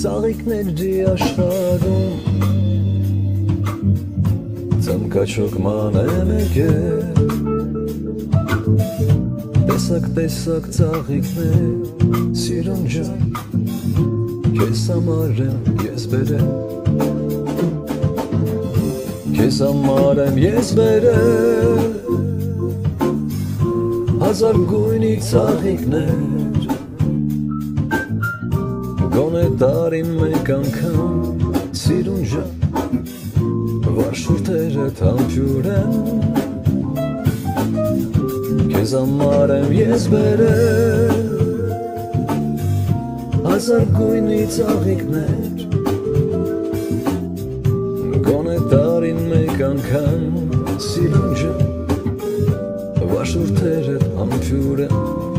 ծաղիկների աշխարում Ծմկաչոք մանեմ եկել Տեսակ տեսակ ծաղիկներ սիրուն ջան Քեզ համար եմ ես բերեմ Քեզ համար եմ ես բերել Հազար գույնի ծաղիկներ Գոնե տարին մեկ անգամ Սիրուն ժան Վարշուրտերը թամփյուր են Քեզ համար եմ ես բերել Հազար գույնի ծաղիկներ Գոնե տարին մեկ անգամ Սիրուն ջան Վաշուրթերը համբյուր են